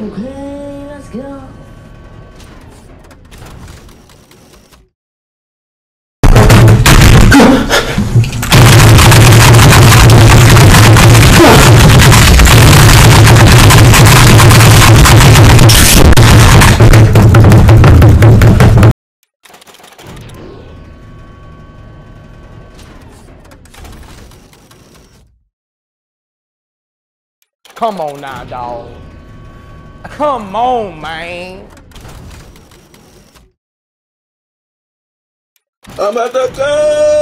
Okay, let's go. Come on now, dog. Come on, man. I'm at the gun.